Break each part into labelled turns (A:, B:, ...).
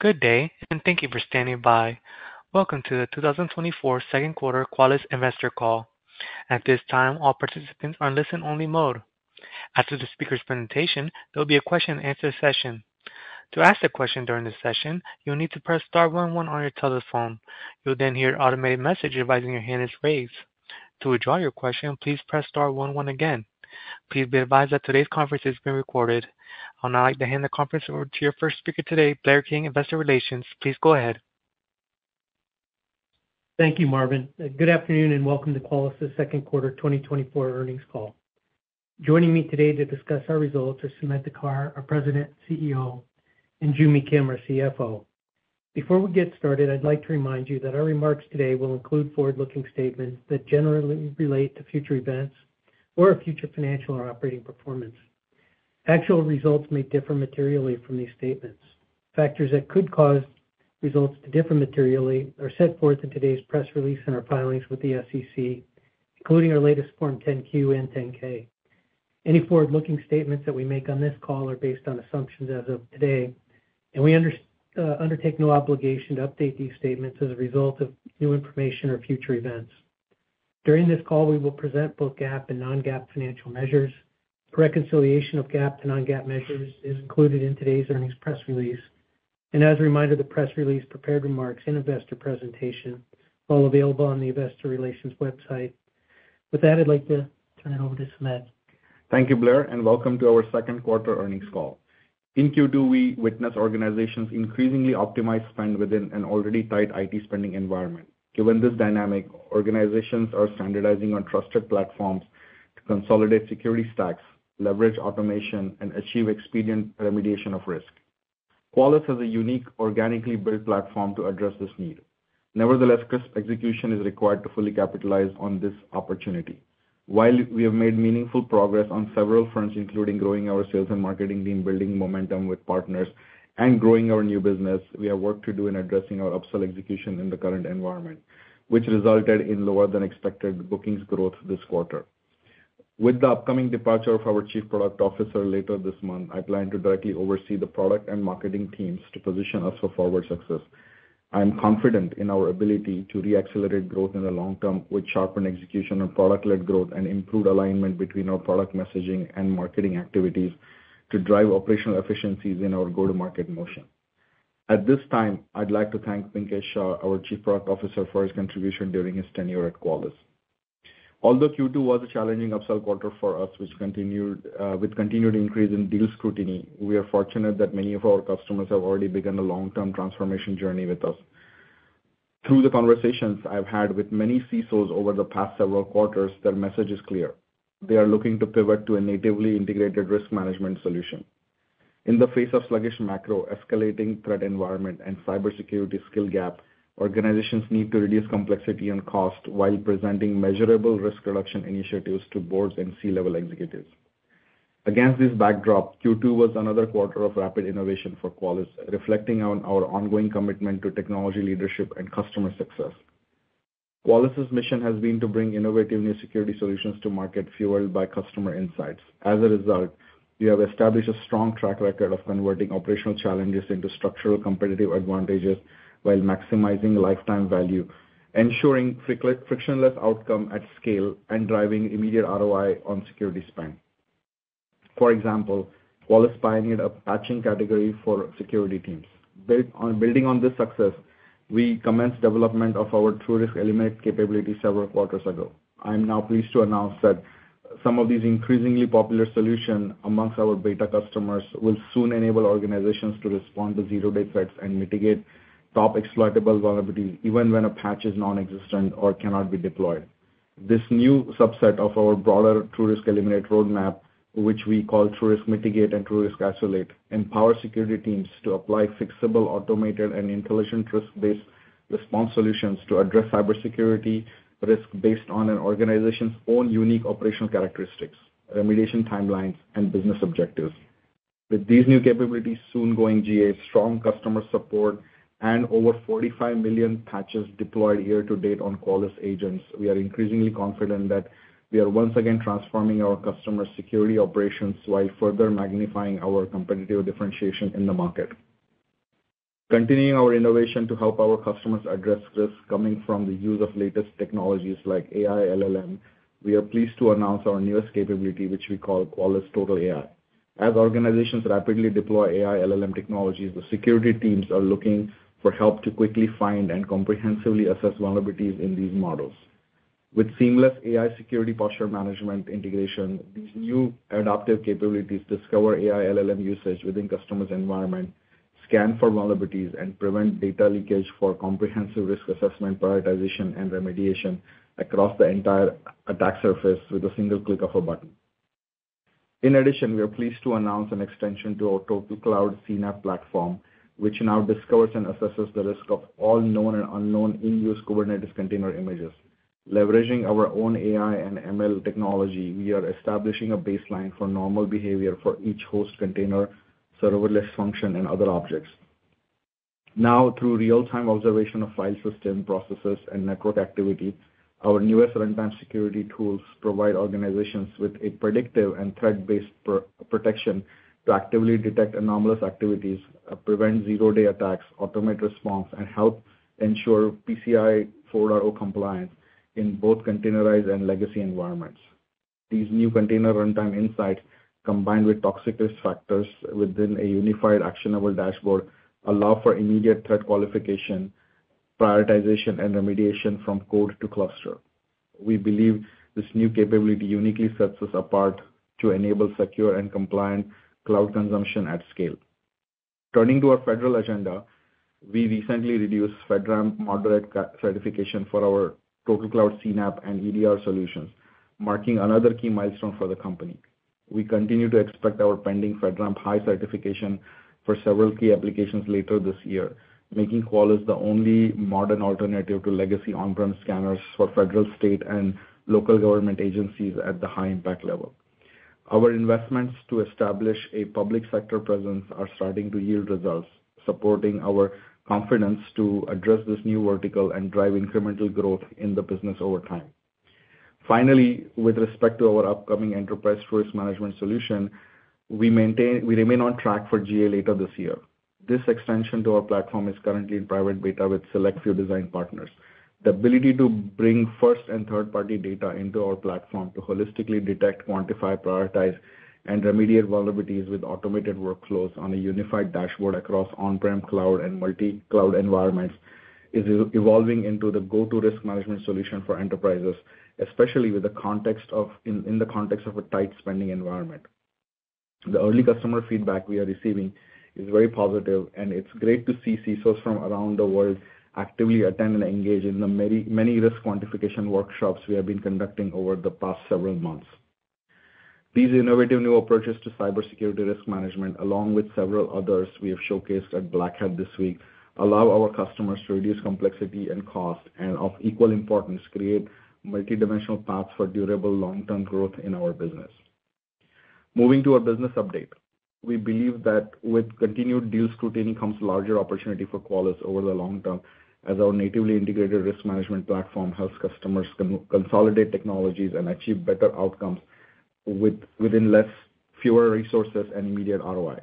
A: Good day, and thank you for standing by. Welcome to the 2024 second quarter Qualys investor call. At this time, all participants are in listen-only mode. After the speaker's presentation, there will be a question-and-answer session. To ask a question during the session, you'll need to press star one one on your telephone. You'll then hear an automated message advising your hand is raised. To withdraw your question, please press star one one again. Please be advised that today's conference is being recorded. I'll now like to hand the conference over to your first speaker today, Blair King, Investor Relations. Please go ahead.
B: Thank you, Marvin. Good afternoon, and welcome to Qualys' second quarter 2024 earnings call. Joining me today to discuss our results are Sumedh Thakar, our President and CEO, and Joo Mi Kim, our CFO. Before we get started, I'd like to remind you that our remarks today will include forward-looking statements that generally relate to future events or future financial or operating performance. Actual results may differ materially from these statements. Factors that could cause results to differ materially are set forth in today's press release and our filings with the SEC, including our latest Form 10-Q and 10-K. Any forward-looking statements that we make on this call are based on assumptions as of today, and we uh, undertake no obligation to update these statements as a result of new information or future events. During this call, we will present both GAAP and non-GAAP financial measures. Reconciliation of GAAP to non-GAAP measures is included in today's earnings press release. And as a reminder, the press release, prepared remarks, and investor presentation are all available on the investor relations website. With that, I'd like to turn it over to Sumedh.
C: Thank you, Blair, and welcome to our second quarter earnings call. In Q2, we witnessed organizations increasingly optimize spend within an already tight IT spending environment. Given this dynamic, organizations are standardizing on trusted platforms to consolidate security stacks, leverage automation, and achieve expedient remediation of risk. Qualys has a unique, organically built platform to address this need. Nevertheless, crisp execution is required to fully capitalize on this opportunity. While we have made meaningful progress on several fronts, including growing our sales and marketing team, building momentum with partners, and growing our new business, we have work to do in addressing our upsell execution in the current environment, which resulted in lower than expected bookings growth this quarter. With the upcoming departure of our Chief Product Officer later this month, I plan to directly oversee the product and marketing teams to position us for forward success. I am confident in our ability to re-accelerate growth in the long term, with sharpened execution on product-led growth and improved alignment between our product messaging and marketing activities to drive operational efficiencies in our go-to-market motion. At this time, I'd like to thank Pinkesh Shah, our Chief Product Officer, for his contribution during his tenure at Qualys. Although Q2 was a challenging upsell quarter for us, which continued uh, with continued increase in deal scrutiny, we are fortunate that many of our customers have already begun a long-term transformation journey with us. Through the conversations I've had with many CISOs over the past several quarters, their message is clear: They are looking to pivot to a natively integrated risk management solution. In the face of sluggish macro, escalating threat environment, and cybersecurity skill gap, organizations need to reduce complexity and cost while presenting measurable risk reduction initiatives to boards and C-level executives. Against this backdrop, Q2 was another quarter of rapid innovation for Qualys, reflecting on our ongoing commitment to technology leadership and customer success. Qualys' mission has been to bring innovative new security solutions to market, fueled by customer insights. As a result, we have established a strong track record of converting operational challenges into structural competitive advantages while maximizing lifetime value, ensuring frictionless outcome at scale, and driving immediate ROI on security spend. For example, Qualys pioneered a patching category for security teams. Building on this success, we commenced development of our TruRisk Eliminate capability several quarters ago. I am now pleased to announce that some of these increasingly popular solutions amongst our beta customers will soon enable organizations to respond to zero-day threats and mitigate top exploitable vulnerabilities, even when a patch is non-existent or cannot be deployed. This new subset of our broader TruRisk Eliminate roadmap, which we call TruRisk Mitigate and TruRisk Isolate, empower security teams to apply fixable, automated, and intelligent risk-based response solutions to address cybersecurity risk based on an organization's own unique operational characteristics, remediation timelines, and business objectives. With these new capabilities soon going GA, strong customer support, and over 45 million patches deployed year to date on Qualys agents, we are increasingly confident that we are once again transforming our customer security operations while further magnifying our competitive differentiation in the market. Continuing our innovation to help our customers address risks coming from the use of latest technologies like AI LLM, we are pleased to announce our newest capability, which we call Qualys TotalAI. As organizations rapidly deploy AI LLM technologies, the security teams are looking for help to quickly find and comprehensively assess vulnerabilities in these models. With seamless AI security posture management integration, these new adaptive capabilities discover AI LLM usage within customers' environment, scan for vulnerabilities, and prevent data leakage for comprehensive risk assessment, prioritization, and remediation across the entire attack surface with a single click of a button. In addition, we are pleased to announce an extension to our TotalCloud CNAPP platform, which now discovers and assesses the risk of all known and unknown in-use Kubernetes container images. Leveraging our own AI and ML technology, we are establishing a baseline for normal behavior for each host container, serverless function, and other objects. Now, through real-time observation of file system processes and network activity, our newest runtime security tools provide organizations with a predictive and threat-based protection to actively detect anomalous activities, uh, prevent zero-day attacks, automate response, and help ensure PCI 4.0 compliance in both containerized and legacy environments. These new container runtime insights, combined with toxic risk factors within a unified actionable dashboard, allow for immediate threat qualification, prioritization, and remediation from code to cluster. We believe this new capability uniquely sets us apart to enable secure and compliant cloud consumption at scale. Turning to our federal agenda, we recently reduced FedRAMP Moderate certification for our TotalCloud CNAPP and EDR solutions, marking another key milestone for the company. We continue to expect our pending FedRAMP High certification for several key applications later this year, making Qualys the only modern alternative to legacy on-prem scanners for federal, state, and local government agencies at the high impact level. Our investments to establish a public sector presence are starting to yield results, supporting our confidence to address this new vertical and drive incremental growth in the business over time. Finally, with respect to our upcoming Enterprise TruRisk Management solution, we maintain we remain on track for GA later this year. This extension to our platform is currently in private beta with select few design partners. The ability to bring first and third-party data into our platform to holistically detect, quantify, prioritize, and remediate vulnerabilities with automated workflows on a unified dashboard across on-prem, cloud, and multi-cloud environments is evolving into the go-to risk management solution for enterprises, especially with the context of in the context of a tight spending environment. The early customer feedback we are receiving is very positive, and it's great to see CISOs from around the world actively attend and engage in the many many risk quantification workshops we have been conducting over the past several months. These innovative new approaches to cybersecurity risk management, along with several others we have showcased at Black Hat this week, allow our customers to reduce complexity and cost, and of equal importance, create multidimensional paths for durable long-term growth in our business. Moving to our business update. We believe that with continued deal scrutiny comes larger opportunity for Qualys over the long term, as our natively integrated risk management platform helps customers consolidate technologies and achieve better outcomes with within less fewer resources and immediate ROI.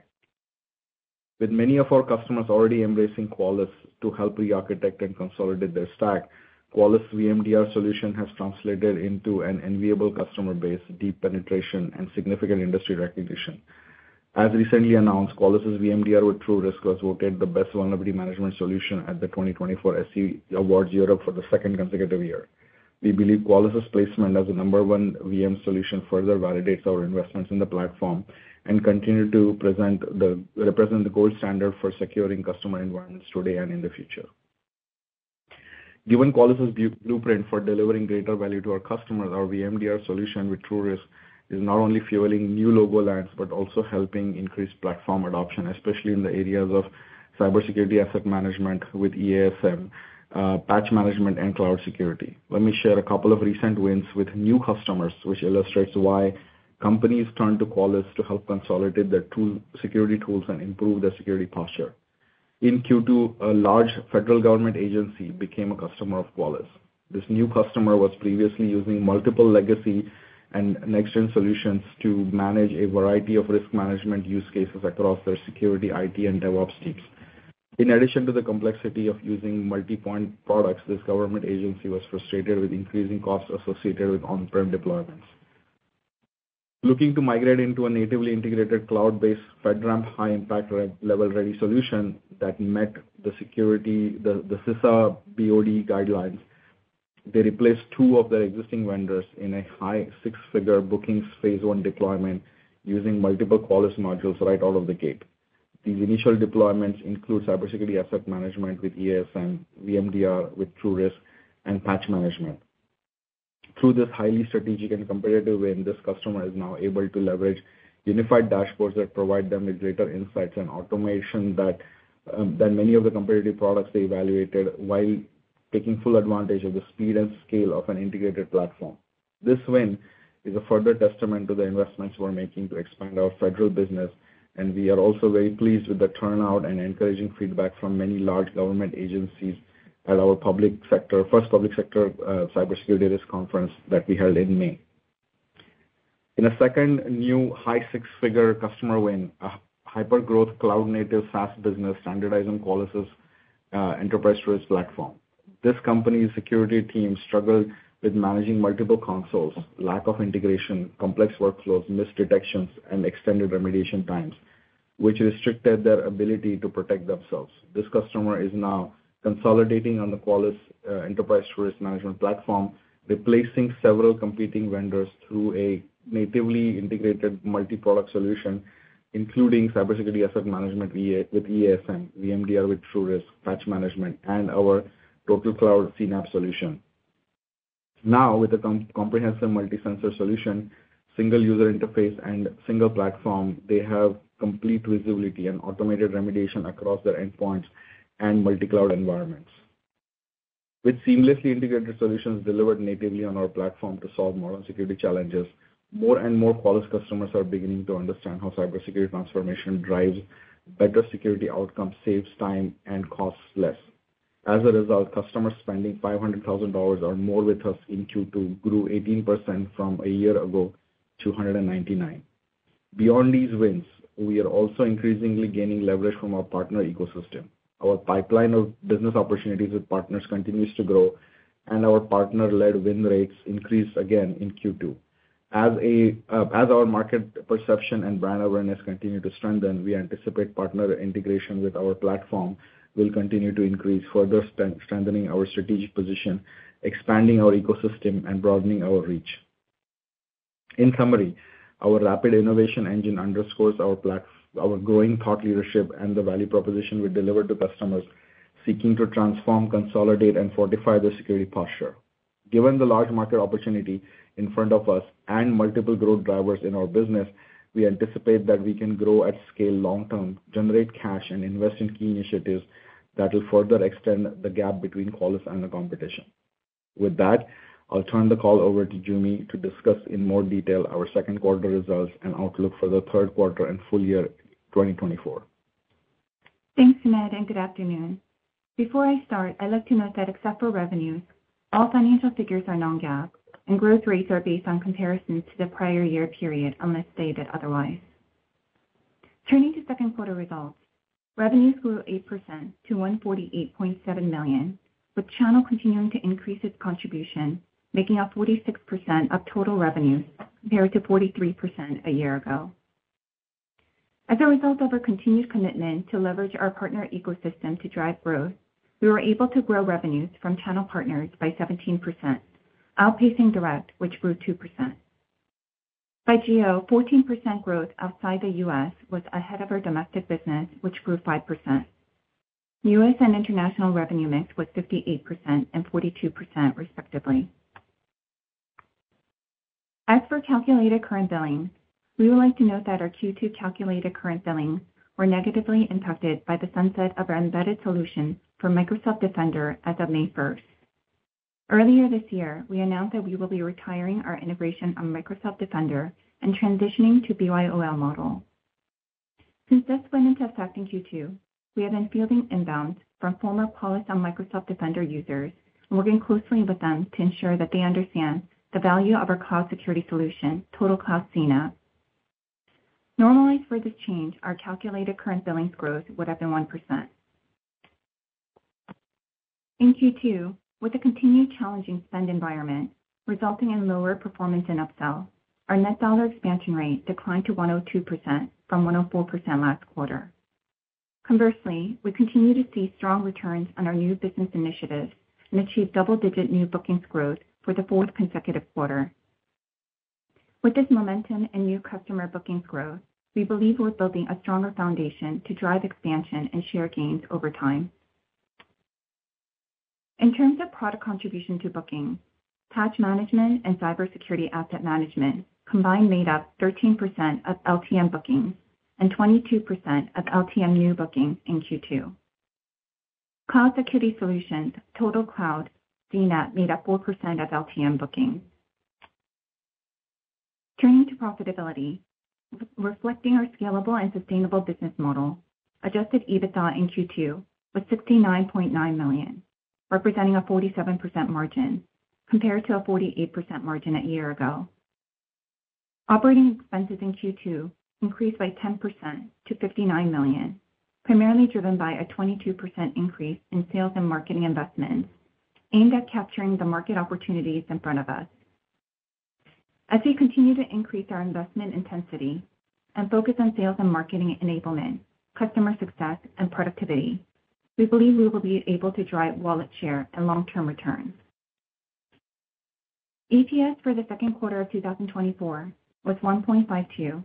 C: With many of our customers already embracing Qualys to help re-architect and consolidate their stack, Qualys VMDR solution has translated into an enviable customer base, deep penetration, and significant industry recognition. As recently announced, Qualys' VMDR with TruRisk was voted the best vulnerability management solution at the 2024 SC Awards Europe for the second consecutive year. We believe Qualys' placement as the number one VM solution further validates our investments in the platform and continue to present the represent the gold standard for securing customer environments today and in the future. Given Qualys' blueprint for delivering greater value to our customers, our VMDR solution with TruRisk is not only fueling new logo lands, but also helping increase platform adoption, especially in the areas of cybersecurity asset management with EASM, uh, patch management, and cloud security. Let me share a couple of recent wins with new customers, which illustrates why companies turn to Qualys to help consolidate their tool security tools and improve their security posture. In Q2, a large federal government agency became a customer of Qualys. This new customer was previously using multiple legacy and next-gen solutions to manage a variety of risk management use cases across their security, IT, and DevOps teams. In addition to the complexity of using multi-point products, this government agency was frustrated with increasing costs associated with on-prem deployments. Looking to migrate into a natively integrated cloud-based FedRAMP High Impact Level Ready solution that met the security, the CISA BOD guidelines, they replaced two of their existing vendors in a high six-figure bookings phase one deployment using multiple Qualys modules right out of the gate. These initial deployments include CyberSecurity Asset Management with EASM, VMDR with TruRisk, and Patch Management. Through this highly strategic and competitive win, this customer is now able to leverage unified dashboards that provide them with greater insights and automation that um, than many of the competitive products they evaluated while taking full advantage of the speed and scale of an integrated platform. This win is a further testament to the investments we're making to expand our federal business, and we are also very pleased with the turnout and encouraging feedback from many large government agencies at our public sector, first public sector uh, cybersecurity risk conference that we held in May. In a second new high six-figure customer win, a hyper-growth cloud-native SaaS business standardized on Qualys' uh, Enterprise TruRisk Platform. This company's security team struggled with managing multiple consoles, lack of integration, complex workflows, missed detections, and extended remediation times, which restricted their ability to protect themselves. This customer is now consolidating on the Qualys uh, Enterprise Risk Management Platform, replacing several competing vendors through a natively integrated multi-product solution, including CyberSecurity Asset Management with EASM, VMDR with TruRisk, Patch Management, and our TotalCloud CNAPP solution. Now, with a comprehensive multi-sensor solution, single user interface, and single platform, they have complete visibility and automated remediation across their endpoints and multi-cloud environments. With seamlessly integrated solutions delivered natively on our platform to solve modern security challenges, more and more Qualys customers are beginning to understand how cybersecurity transformation drives better security outcomes, saves time, and costs less. As a result, customers spending $500,000 or more with us in Q2 grew 18% from a year ago to 199. Beyond these wins, we are also increasingly gaining leverage from our partner ecosystem. Our pipeline of business opportunities with partners continues to grow, and our partner-led win rates increased again in Q2. Uh, as our market perception and brand awareness continue to strengthen, we anticipate partner integration with our platform will continue to increase, further strengthening our strategic position, expanding our ecosystem, and broadening our reach. In summary, our rapid innovation engine underscores our growing thought leadership and the value proposition we deliver to customers seeking to transform, consolidate, and fortify their security posture. Given the large market opportunity in front of us and multiple growth drivers in our business, we anticipate that we can grow at scale long-term, generate cash, and invest in key initiatives that will further extend the gap between Qualys and the competition. With that, I'll turn the call over to Joo Mi to discuss in more detail our second quarter results and outlook for the third quarter and full year 2024.
D: Thanks, Sumedh, and good afternoon. Before I start, I'd like to note that except for revenues, all financial figures are non-GAAP, and growth rates are based on comparisons to the prior year period, unless stated otherwise. Turning to second quarter results, revenues grew 8% to 148.7 million, with channel continuing to increase its contribution, making up 46% of total revenues, compared to 43% a year ago. As a result of our continued commitment to leverage our partner ecosystem to drive growth, we were able to grow revenues from channel partners by 17%, outpacing direct, which grew 2%. By geo, 14% growth outside the U.S. was ahead of our domestic business, which grew 5%. U.S. and international revenue mix was 58% and 42%, respectively. As for calculated current billing, we would like to note that our Q2 calculated current billing were negatively impacted by the sunset of our embedded solution for Microsoft Defender as of May 1st. Earlier this year, we announced that we will be retiring our integration on Microsoft Defender and transitioning to BYOL model. Since this went into effect in Q2, we have been fielding inbounds from former Qualys on Microsoft Defender users and working closely with them to ensure that they understand the value of our cloud security solution, TotalCloud CNAPP. Normalized for this change, our calculated current billings growth would have been 1%. In Q2, with a continued challenging spend environment resulting in lower performance and upsell, our net dollar expansion rate declined to 102% from 104% last quarter. Conversely, we continue to see strong returns on our new business initiatives and achieve double-digit new bookings growth for the fourth consecutive quarter. With this momentum and new customer bookings growth, we believe we're building a stronger foundation to drive expansion and share gains over time. In terms of product contribution to bookings, Patch Management and Cybersecurity Asset Management combined made up 13% of LTM bookings and 22% of LTM new bookings in Q2. Cloud Security Solutions, TotalCloud CNAPP made up 4% of LTM bookings. Turning to profitability, reflecting our scalable and sustainable business model, adjusted EBITDA in Q2 was $69.9 million, representing a 47% margin compared to a 48% margin a year ago. Operating expenses in Q2 increased by 10% to 59 million, primarily driven by a 22% increase in sales and marketing investments aimed at capturing the market opportunities in front of us. As we continue to increase our investment intensity and focus on sales and marketing enablement, customer success, and productivity, we believe we will be able to drive wallet share and long-term returns. EPS for the second quarter of 2024 was $1.52,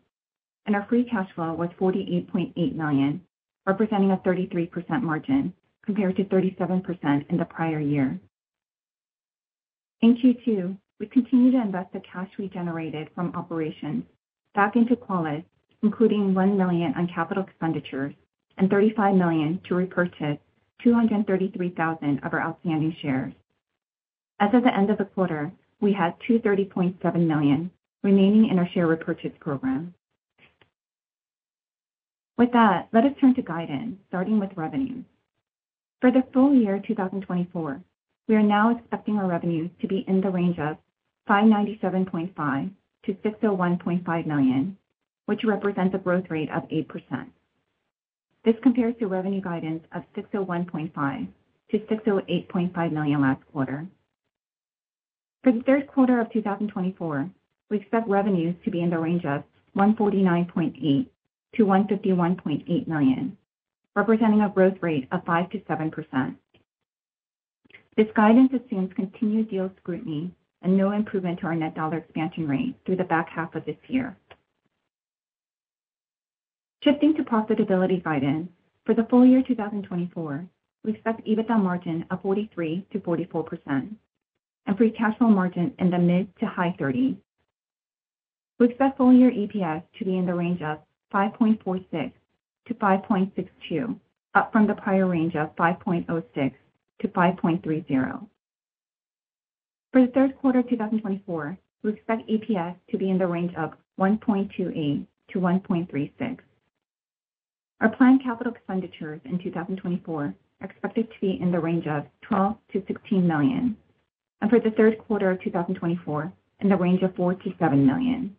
D: and our free cash flow was 48.8 million, representing a 33% margin compared to 37% in the prior year. In Q2, we continue to invest the cash we generated from operations back into Qualys, including 1 million on capital expenditures and 35 million to repurchase 233,000 of our outstanding shares. As of the end of the quarter, we had 230.7 million remaining in our share repurchase program. With that, let us turn to guidance, starting with revenues. For the full year 2024, we are now expecting our revenues to be in the range of $597.5 million-$601.5 million, which represents a growth rate of 8%. This compares to revenue guidance of $601.5 million-$608.5 million last quarter. For the third quarter of 2024, we expect revenues to be in the range of $149.8 million-$151.8 million, representing a growth rate of 5%-7%. This guidance assumes continued deal scrutiny and no improvement to our net dollar expansion rate through the back half of this year. Shifting to profitability guidance, for the full year 2024, we expect EBITDA margin of 43%-44% and free cash flow margin in the mid to high 30s. We expect full year EPS to be in the range of $5.46-$5.62, up from the prior range of $5.06-$5.30. For the third quarter of 2024, we expect EPS to be in the range of $1.28-$1.36. Our planned capital expenditures in 2024 are expected to be in the range of $12 million-$16 million, and for the third quarter of 2024, in the range of $4 million-$7 million.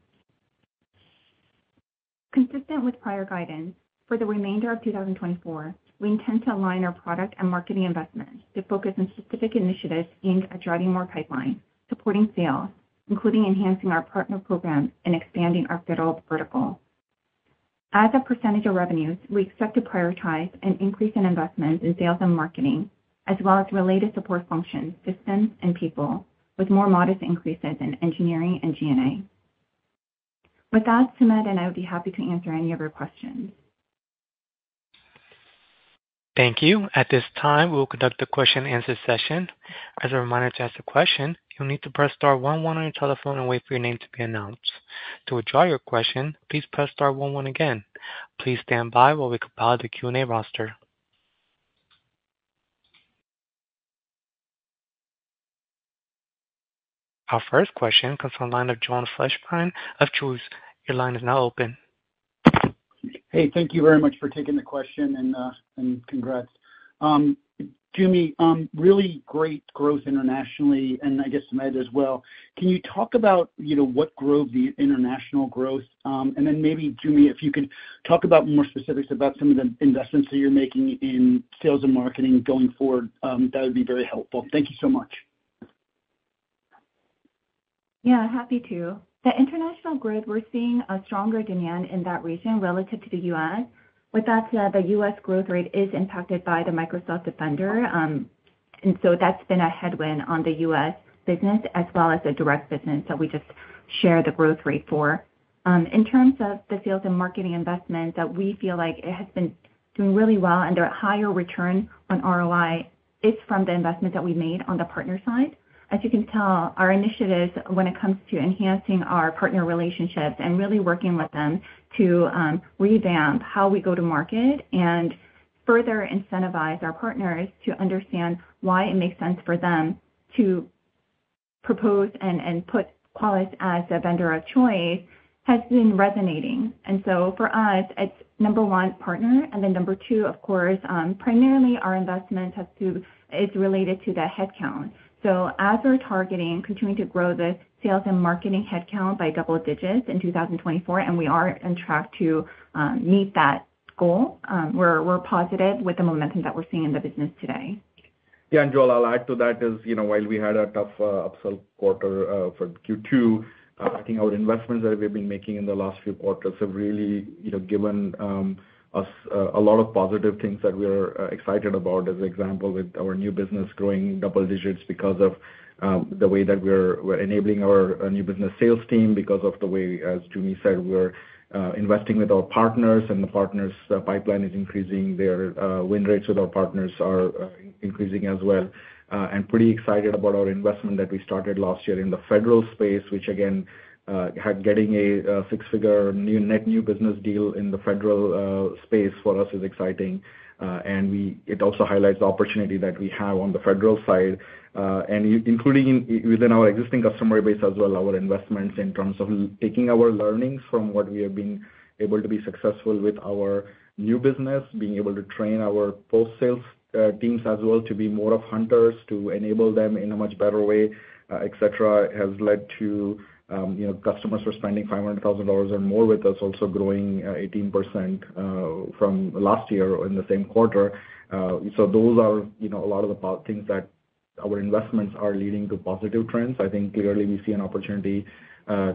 D: Consistent with prior guidance, for the remainder of 2024, we intend to align our product and marketing investments to focus on specific initiatives aimed at driving more pipeline, supporting sales, including enhancing our partner program and expanding our federal vertical. As a percentage of revenues, we expect to prioritize an increase in investments in sales and marketing, as well as related support functions, systems, and people, with more modest increases in engineering and G&A. With that, Sumedh and I would be happy to answer any of your questions.
A: Thank you. At this time, we will conduct a question-and-answer session. As a reminder to ask a question, you'll need to press star one one on your telephone and wait for your name to be announced. To withdraw your question, please press star one one again. Please stand by while we compile the Q&A roster. Our first question comes from the line of Joel Fishbein of Truist. Your line is now open.
E: Hey, thank you very much for taking the question and uh, congrats. Um, Joo Mi, um, really great growth internationally, and I guess Sumedh as well. Can you talk about, you know, what drove the international growth? Um, and then maybe, Joo Mi, if you could talk about more specifics about some of the investments that you're making in sales and marketing going forward, that would be very helpful. Thank you so much.
D: Yeah, happy to. The international growth, we're seeing a stronger demand in that region relative to the U.S. With that said, the U.S. growth rate is impacted by the Microsoft Defender, um, and so that's been a headwind on the U.S. business as well as the direct business that we just share the growth rate for. Um, in terms of the sales and marketing investment, that we feel like it has been doing really well, and the higher return on ROI is from the investment that we made on the partner side. As you can tell, our initiatives when it comes to enhancing our partner relationships and really working with them to um, revamp how we go to market and further incentivize our partners to understand why it makes sense for them to propose and put Qualys as a vendor of choice, has been resonating. And so for us, it's number one, partner, and then number two, of course, um, primarily our investment has to is related to the headcount. So as we're targeting, continuing to grow the sales and marketing headcount by double digits in 2024, and we are on track to um, meet that goal, um, we're we're positive with the momentum that we're seeing in the business today.
C: Yeah, and Joel, I'll add to that is, you know, while we had a tough uh, upsell quarter uh, for Q2, uh, I think our investments that we've been making in the last few quarters have really, you know, given us Uh, a lot of positive things that we're uh, excited about. As an example, with our new business growing double digits because of um, the way that we're enabling our uh, new business sales team, because of the way, as Joo Mi said, we're investing with our partners, and the partners pipeline is increasing. Their win rates with our partners are increasing as well. And pretty excited about our investment that we started last year in the federal space, which again Uh, getting a six-figure new net new business deal in the federal uh, space for us is exciting. Uh, and we it also highlights the opportunity that we have on the federal side, and including within our existing customer base as well, our investments in terms of taking our learnings from what we have been able to be successful with our new business, being able to train our post-sales teams as well, to be more of hunters, to enable them in a much better way, et cetera, has led to, Um, you know, customers who are spending $500,000 or more with us, also growing uh, 18% uh, from last year in the same quarter. Uh, so those are, you know, a lot of the things that our investments are leading to positive trends. I think clearly we see an opportunity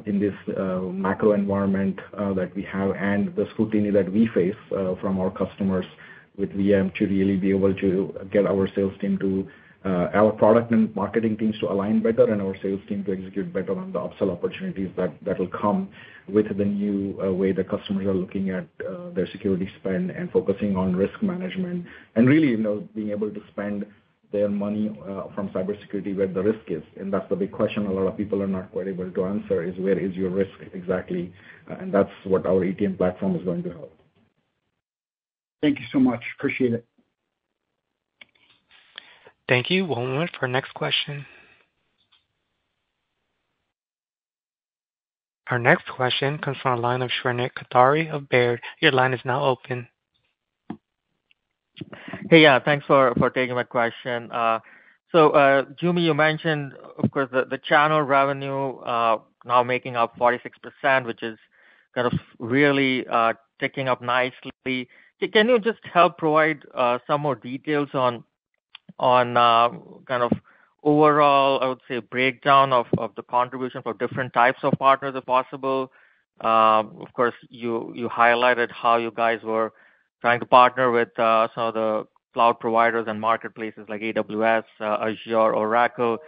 C: in this macro environment that we have and the scrutiny that we face from our customers with VM to really be able to get our sales team to Uh, our product and marketing teams to align better and our sales team to execute better on the upsell opportunities that will come with the new uh, way the customers are looking at uh, their security spend and focusing on risk management. And really, you know, being able to spend their money from cybersecurity where the risk is. And that's the big question a lot of people are not quite able to answer, is where is your risk exactly? And that's what our ETM platform is going to help.
E: Thank you so much. Appreciate it.
A: Thank you. One moment for our next question. Our next question comes from the line of Shrenik Kothari of Baird. Your line is now open.
F: Hey, yeah, thanks for taking my question. Uh, so, uh, Joo Mi, you mentioned, of course, the channel revenue uh, now making up 46%, which is kind of really ticking up nicely. Can you just help provide some more details on Uh, kind of overall, I would say, breakdown of the contribution for different types of partners, if possible? Uh, of course, you you highlighted how you guys were trying to partner with uh, some of the cloud providers and marketplaces like AWS, Azure, Oracle.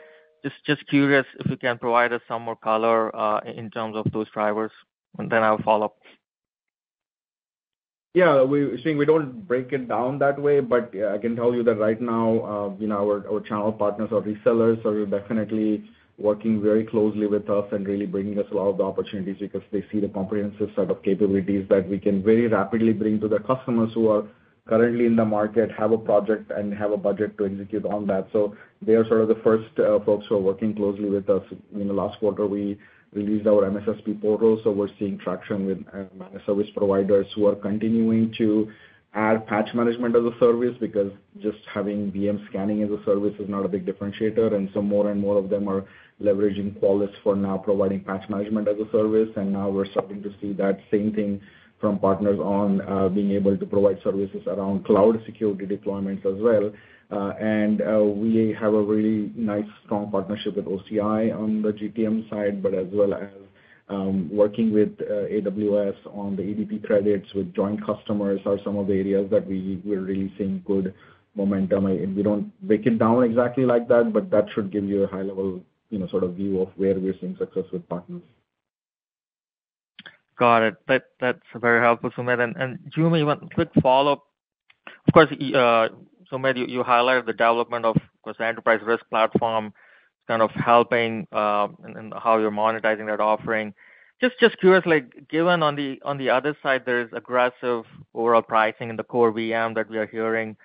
F: Just just curious if you can provide us some more color in terms of those drivers, and then I'll follow up.
C: Yeah, we seeing we don't break it down that way, but I can tell you that right now, uh, you know, our channel partners or resellers are definitely working very closely with us and really bringing us a lot of the opportunities because they see the comprehensive set of capabilities that we can very rapidly bring to the customers who are currently in the market, have a project, and have a budget to execute on that. So they are sort of the first uh, folks who are working closely with us. In the last quarter, we released our MSSP portal, so we're seeing traction with uh, managed service providers who are continuing to add patch management as a service because just having VM scanning as a service is not a big differentiator. And so more and more of them are leveraging Qualys for now providing patch management as a service. And now we're starting to see that same thing from partners on uh, being able to provide services around cloud security deployments as well. Uh, and uh, we have a really nice, strong partnership with OCI on the GTM side, but as well as um, working with uh, AWS on the ADP credits with joint customers are some of the areas that we're really seeing good momentum. We don't break it down exactly like that, but that should give you a high-level you know sort of view of where we're seeing success with partners.
F: Got it. That's very helpful, Sumedh. And Joo Mi, one quick follow-up. Of course, Sumedh, you highlighted the development of, the Enterprise Risk Platform kind of helping uh, in how you're monetizing that offering. Just just curious, like given on the on the other side, there's aggressive overall pricing in the core VM that we are hearing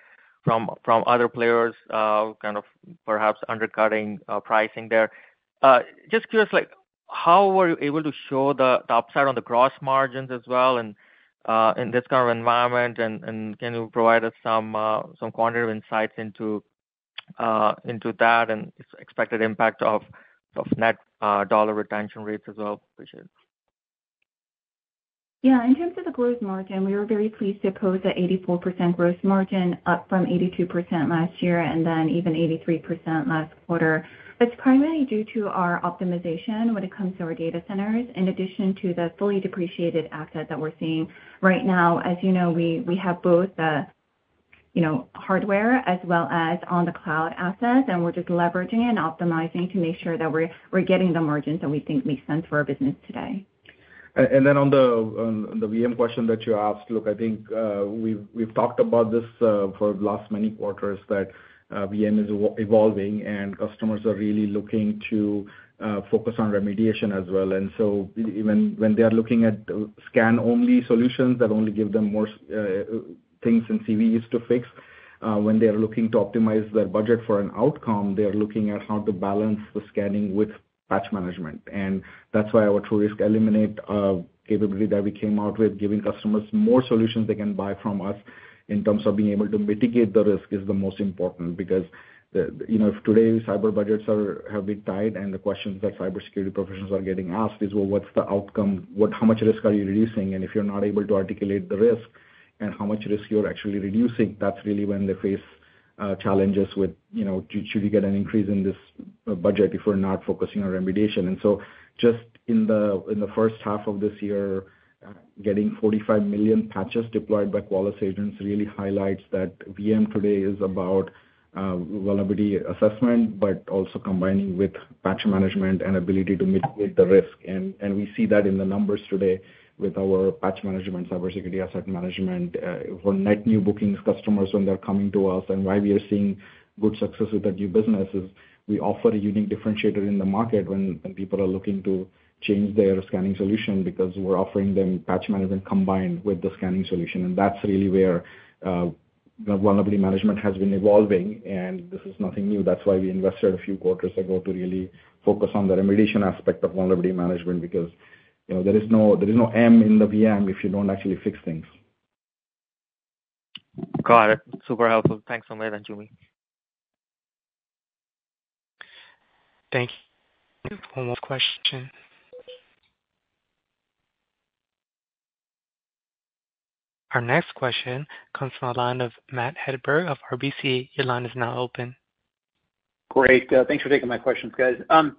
F: from from other players uh, kind of perhaps undercutting uh, pricing there. Just curious, how were you able to show the the upside on the gross margins as well Uh, in this kind of environment? And can you provide us some uh, quantitative insights into uh, into that and expected impact of of net dollar retention rates as well? Appreciate it.
D: Yeah. In terms of the gross margin, we were very pleased to post an 84% gross margin up from 82% last year and then even 83% last quarter. That's primarily due to our optimization when it comes to our data centers, in addition to the fully depreciated asset that we're seeing right now. As you know, we have both the hardware as well as on the cloud assets, and we're just leveraging and optimizing to make sure that we're we're getting the margins that we think make sense for our business today.
C: And then on the VM question that you asked, look, I think uh, we've talked about this uh, for the last many quarters that VM is evolving and customers are really looking to uh, focus on remediation as well. And so even when they are looking at scan-only solutions that only give them more uh, things and CVEs to fix, uh, when they are looking to optimize their budget for an outcome, they are looking at how to balance the scanning with patch management. And that's why our TruRisk Eliminate capability that we came out with, giving customers more solutions they can buy from us in terms of being able to mitigate the risk is the most important because you know if today cyber budgets are have been tight and the questions that cybersecurity professionals are getting asked is, well, what's the outcome? What how much risk are you reducing? And if you're not able to articulate the risk and how much risk you're actually reducing, that's really when they face uh, challenges with, you know, should you get an increase in this uh, budget if we're not focusing on remediation? And so just in the in the first half of this year, getting 45 million patches deployed by Qualys agents really highlights that VM today is about uh, vulnerability assessment, but also combining with patch management and ability to mitigate the risk. And we see that in the numbers today with our patch management, cybersecurity asset management uh, for net new bookings customers when they're coming to us. And why we are seeing good success with that new business is we offer a unique differentiator in the market when people are looking to change their scanning solution because we're offering them patch management combined with the scanning solution. And that's really where uh, vulnerability management has been evolving. And this is nothing new. That's why we invested a few quarters ago to really focus on the remediation aspect of vulnerability management because you know there is no there is no M in the VM if you don't actually fix things.
F: Got it. Super helpful. Thanks, Sumedh and Joo Mi.
A: Thank you. One more question. Our next question comes from the line of Matt Hedberg of RBC. Your line is now open.
G: Great. Uh, thanks for taking my questions, guys. Um,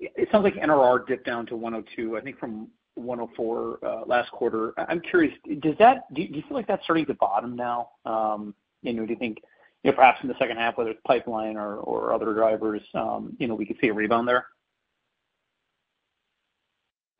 G: it sounds like NRR dipped down to 102, I think from 104 uh, last quarter. I'm curious, does that do you feel like that's starting to bottom now? Um, do you think you know, perhaps in the second half, whether it's pipeline or other drivers, um, you know, we could see a rebound there?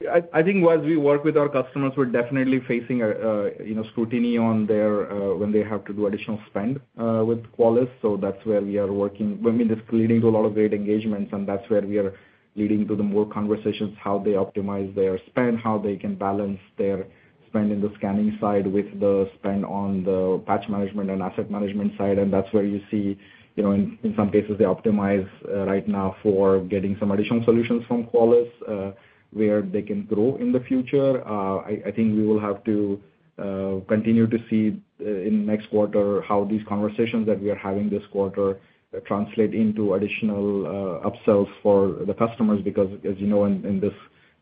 C: I think as we work with our customers, we're definitely facing uh, uh, you know scrutiny on their uh, when they have to do additional spend with Qualys. So that's where we are working. I mean, it's leading to a lot of great engagements, and that's where we are leading to the more conversations, how they optimize their spend, how they can balance their spend in the scanning side with the spend on the patch management and asset management side. And that's where you see, you know, in some cases, they optimize right now for getting some additional solutions from Qualys where they can grow in the future. Uh, I think we will have to uh, continue to see uh, in next quarter how these conversations that we are having this quarter translate into additional upsells for the customers because, as you know, in this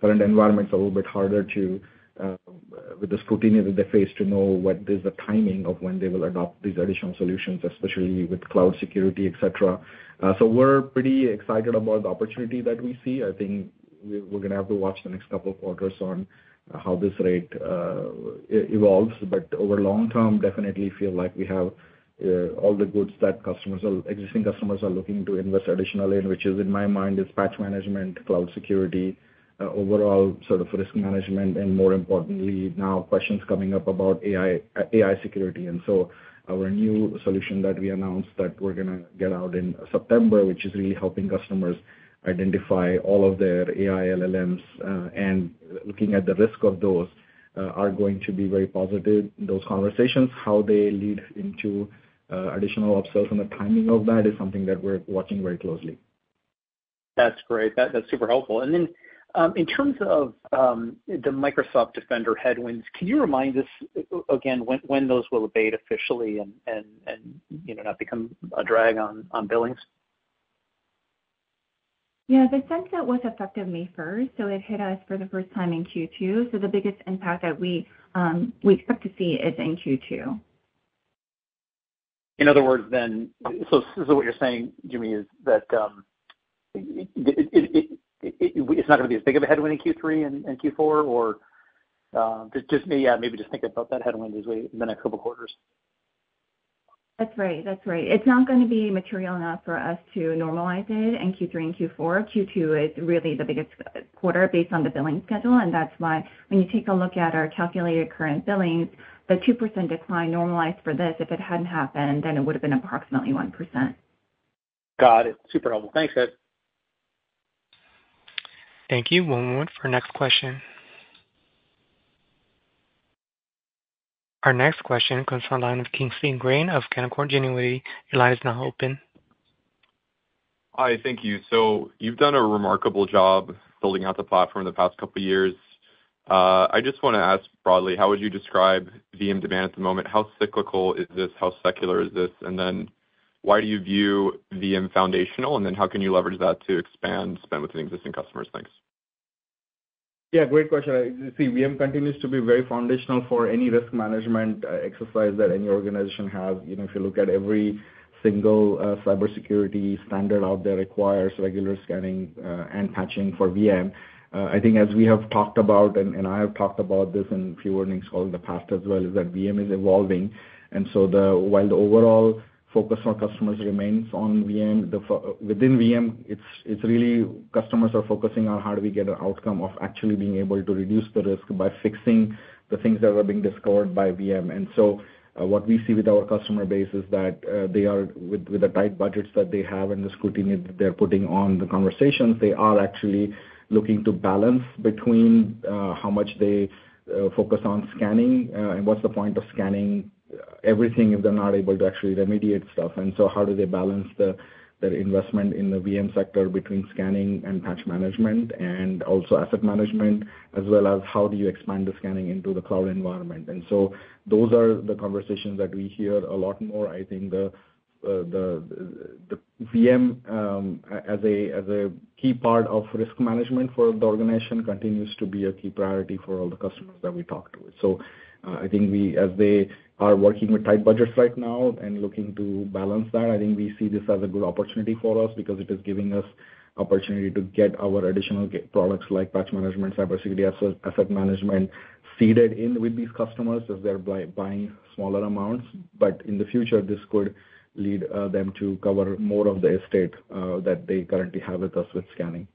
C: current environment, it's a little bit harder to, with the scrutiny that they face, to know what is the timing of when they will adopt these additional solutions, especially with cloud security, etc. So we're pretty excited about the opportunity that we see. I think we're going to have to watch the next couple of quarters on uh, how this rate uh, evolves. But over long term, definitely feel like we have uh, all the goods that customers existing customers are looking to invest additionally in, which is, in my mind, is patch management, cloud security, overall sort of risk management, and more importantly, now questions coming up about AI, AI security. And so our new solution that we announced that we're going to get out in September, which is really helping customers identify all of their AI LLMs uh, and looking at the risk of those, uh, are going to be very positive. Those conversations, how they lead into uh, additional upsells and the timing of that is something that we're watching very closely.
G: That's great. That's super helpful. And then um, in terms of um, the Microsoft Defender headwinds, can you remind us again when those will abate officially and you know, not become a drag on billings?
D: Yeah. The sunset was effective May 1st, so it hit us for the first time in Q2. So the biggest impact that we um, we expect to see is in Q2.
G: In other words, then, so what you're saying, Joo Mi, is that um, it's not going to be as big of a headwind in Q3 and Q4, or uh, just yeah, maybe just think about that headwind in the next couple of quarters?
D: That's right. That's right. It's not going to be material enough for us to normalize it in Q3 and Q4. Q2 is really the biggest quarter based on the billing schedule. And that's why when you take a look at our calculated current billings, the 2% decline normalized for this, if it hadn't happened, then it would have been approximately 1%.
G: Got it. Super helpful. Thanks, guys.
A: Thank you. One moment for our next question. Our next question comes from the line of Kingsley Crane of Canaccord Genuity. Your line is now open.
H: Hi. Thank you. So you've done a remarkable job building out the platform in the past couple of years. Uh, I just want to ask broadly, how would you describe VM demand at the moment? How cyclical is this? How secular is this? And then why do you view VM foundational? And then how can you leverage that to expand spend within existing customers? Thanks.
C: Yeah. Great question. See, VM continues to be very foundational for any risk management uh, exercise that any organization has. You know, if you look at every single uh, cybersecurity standard out there requires regular scanning uh, and patching for VM. I think as we have talked about, and I have talked about this in a few earnings calls in the past as well, is that VM is evolving. And so the while the overall focus for customers remains on VM, The within VM, it's really customers are focusing on how do we get an outcome of actually being able to reduce the risk by fixing the things that are being discovered by VM. And so uh, what we see with our customer base is that uh, they are, with the tight budgets that they have and the scrutiny that they're putting on the conversations, they are actually looking to balance between uh, how much they focus on scanning and what's the point of scanning everything if they're not able to actually remediate stuff. And so how do they balance their investment in the VM sector between scanning and patch management and also asset management, as well as how do you expand the scanning into the cloud environment? And so those are the conversations that we hear a lot more. I think the VM um, as a as a key part of risk management for the organization continues to be a key priority for all the customers that we talk to. So uh, I think we as they are working with tight budgets right now and looking to balance that, I think we see this as a good opportunity for us because it is giving us opportunity to get our additional products like patch management, cybersecurity, asset management seeded in with these customers as they're buying smaller amounts. But in the future, this could lead uh, them to cover more of the estate uh, that they currently have with us with scanning.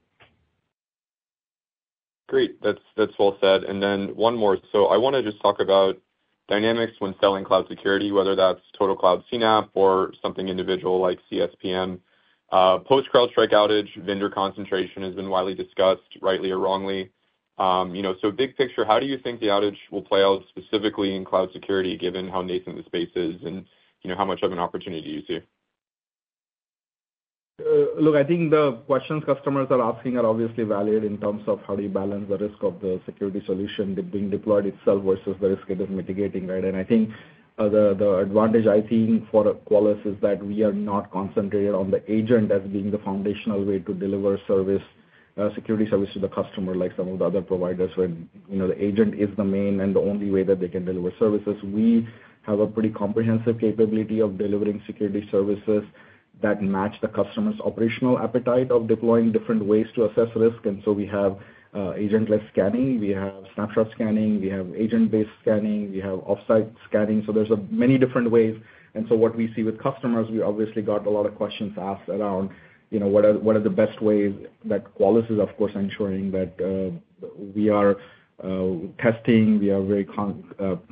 H: Great. That's well said. And then one more. So I want to just talk about dynamics when selling cloud security, whether that's TotalCloud CNAPP or something individual like CSPM. Uh, Post-CrowdStrike outage, vendor concentration has been widely discussed, rightly or wrongly. Um, so big picture, how do you think the outage will play out specifically in cloud security given how nascent the space is and you know how much of an opportunity do you see?
C: Uh, look, I think the questions customers are asking are obviously valid in terms of how do you balance the risk of the security solution being deployed itself versus the risk it is mitigating, right? And I think uh, the advantage I think for Qualys is that we are not concentrated on the agent as being the foundational way to deliver service, uh, security service to the customer, like some of the other providers, where, you know, the agent is the main and the only way that they can deliver services. We have a pretty comprehensive capability of delivering security services that match the customer's operational appetite of deploying different ways to assess risk. And so we have uh, agentless scanning, we have snapshot scanning, we have agent-based scanning, we have offsite scanning. So there's a many different ways. And so what we see with customers, we obviously got a lot of questions asked around, you know, what are the best ways that Qualys is, of course, ensuring that uh, we are uh, testing. We are very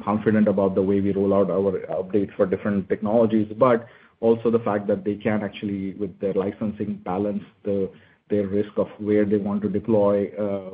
C: confident about the way we roll out our updates for different technologies, but also the fact that they can actually, with their licensing, balance the their risk of where they want to deploy uh,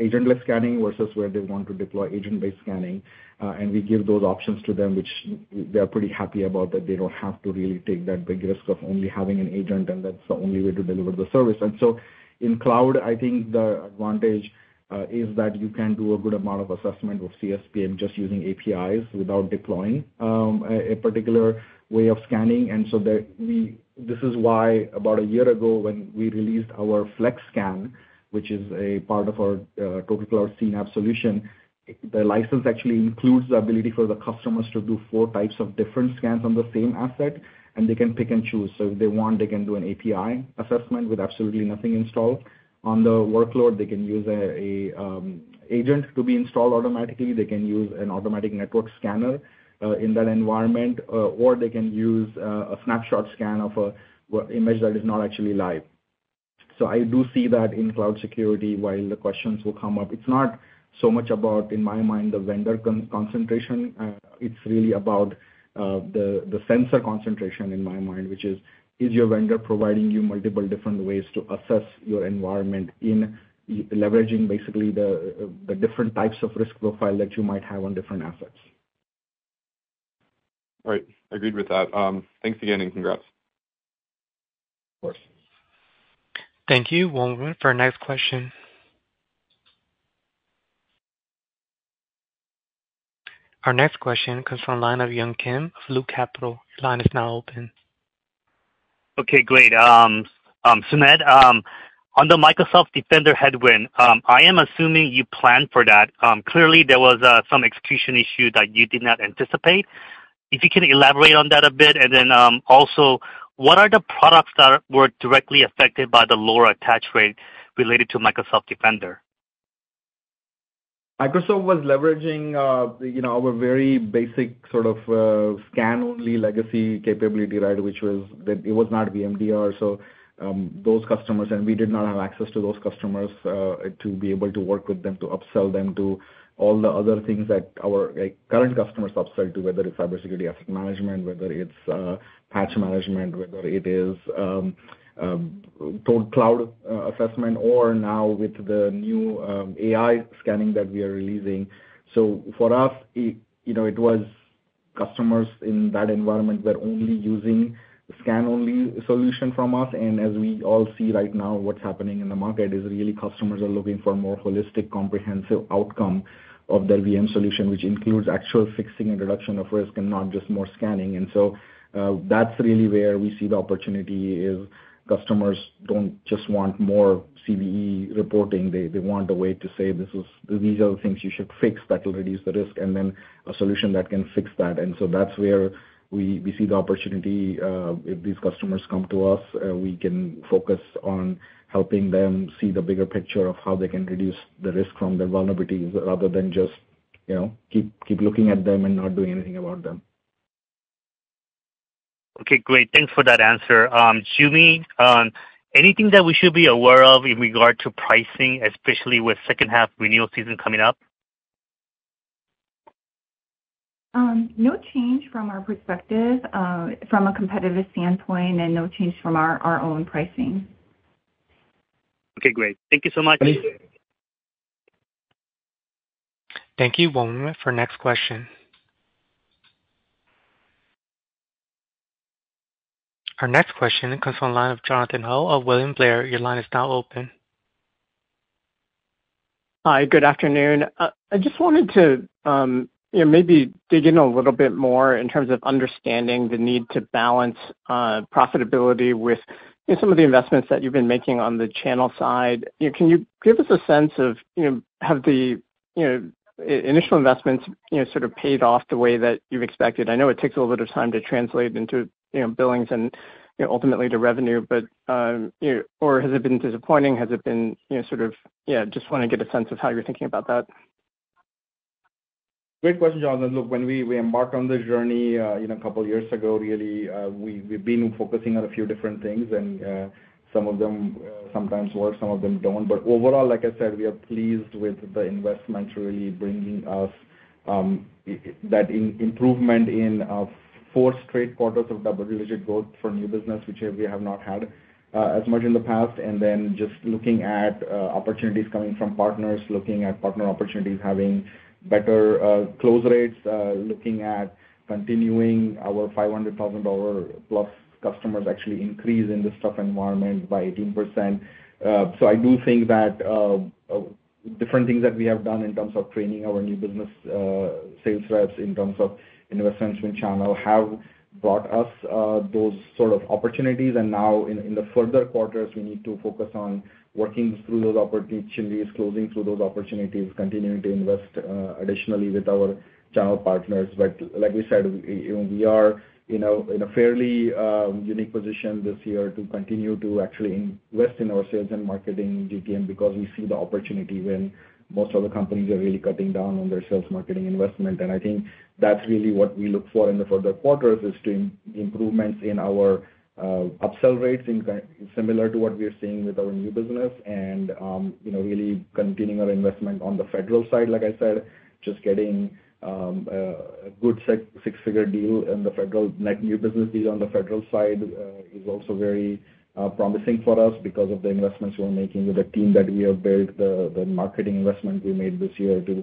C: agentless scanning versus where they want to deploy agent-based scanning. Uh, and we give those options to them, which they are pretty happy about, that they don't have to really take that big risk of only having an agent, and that's the only way to deliver the service. And so in cloud, I think the advantage uh, is that you can do a good amount of assessment with CSPM just using APIs without deploying um, a particular way of scanning. And so that we this is why about a year ago, when we released our FlexScan, which is a part of our uh, TotalCloud CNAPP solution, the license actually includes the ability for the customers to do four types of different scans on the same asset, and they can pick and choose. So if they want, they can do an API assessment with absolutely nothing installed on the workload. They can use an um, agent to be installed automatically. They can use an automatic network scanner Uh, in that environment, uh, or they can use uh, a snapshot scan of an image that is not actually live. So I do see that in cloud security, while the questions will come up, it's not so much about, in my mind, the vendor concentration. It's really about the the sensor concentration in my mind, which is: Is your vendor providing you multiple different ways to assess your environment in leveraging basically the the different types of risk profile that you might have on different assets?
H: Right. Agreed with that. Um, thanks again, and congrats.
C: Of course.
A: Thank you. One moment for our next question. Our next question comes from the line of Yun Kim of Loop Capital. Your line is now open.
I: Okay, great. Um, um, Sumedh, on the Microsoft Defender headwind, I am assuming you planned for that. Clearly, there was uh, some execution issue that you did not anticipate. If you can elaborate on that a bit, and then, um, also, what are the products that were directly affected by the lower attach rate related to Microsoft Defender?
C: Microsoft was leveraging, uh, you know, our very basic sort of, uh, scan-only legacy capability, right? Which was that it was not VMDR. So, um, those customers, and we did not have access to those customers, uh, to be able to work with them, to upsell them to all the other things that our, current customers upsell to, whether it's CyberSecurity Asset Management, whether it's, uh, Patch Management, whether it is, um, um, TotalCloud uh, assessment, or now with the new, um, AI scanning that we are releasing. So for us, it, you know, it was customers in that environment were only using scan-only solution from us. And as we all see right now, what's happening in the market is really customers are looking for more holistic, comprehensive outcome of their VM solution, which includes actual fixing and reduction of risk and not just more scanning. And so, uh, that's really where we see the opportunity is customers don't just want more CVE reporting. They, want a way to say, "This is, these are the things you should fix that will reduce the risk," and then a solution that can fix that. And so that's where we, we see the opportunity. Uh, if these customers come to us, uh, we can focus on helping them see the bigger picture of how they can reduce the risk from their vulnerabilities, rather than just, you know, keep, keep looking at them and not doing anything about them.
I: Okay, great. Thanks for that answer. Um, Joo Mi, um, anything that we should be aware of in regard to pricing, especially with second half renewal season coming up?
D: Um, no change from our perspective, uh, from a competitive standpoint, and no change from our own pricing.
I: Okay, great. Thank you so much.
C: Thank you.
A: Thank you. One moment for next question. Our next question comes from the line of Jonathan Ho of William Blair. Your line is now open.
J: Hi, good afternoon. Uh, I just wanted to um, maybe dig in a little bit more in terms of understanding the need to balance uh, profitability with some of the investments that you've been making on the channel side. Can you give us a sense of you know, have the you know initial investments you know, sort of paid off the way that you've expected? I know it takes a little bit of time to translate into you know, billings and ultimately to revenue, but um you know or has it been disappointing? Has it been you know, sort of, yeah, just want to get a sense of how you're thinking about that.
C: Great question, Jonathan. Look, when we embarked on this journey uh, you know, a couple of years ago, really, uh, we've been focusing on a few different things, and uh, some of them sometimes work, some of them don't. But overall, like I said, we are pleased with the investment really bringing us um, that improvement in four straight quarters of double-digit growth for new business, which we have not had as much in the past. And then just looking at opportunities coming from partners, looking at partner opportunities, having better uh, close rates, uh, looking at continuing our $500,000+ customers actually increase in this tough environment by 18%. Uh, so I do think that different things that we have done in terms of training our new business sales reps, in terms of investments in channel, have brought us those sort of opportunities. And now, in the further quarters, we need to focus on working through those opportunities, closing through those opportunities, continuing to invest uh, additionally with our channel partners. But like we said, we are in a fairly um, unique position this year to continue to actually invest in our sales and marketing GTM because we see the opportunity when most of the companies are really cutting down on their sales marketing investment. And I think that's really what we look for in the further quarters is to improvements in our Uh, upsell rates, similar to what we are seeing with our new business, and um, you know, really continuing our investment on the federal side. Like I said, just getting um, a good six-figure deal in the federal net new business deal on the federal side uh, is also very uh, promising for us because of the investments we're making with the team that we have built, the the marketing investment we made this year to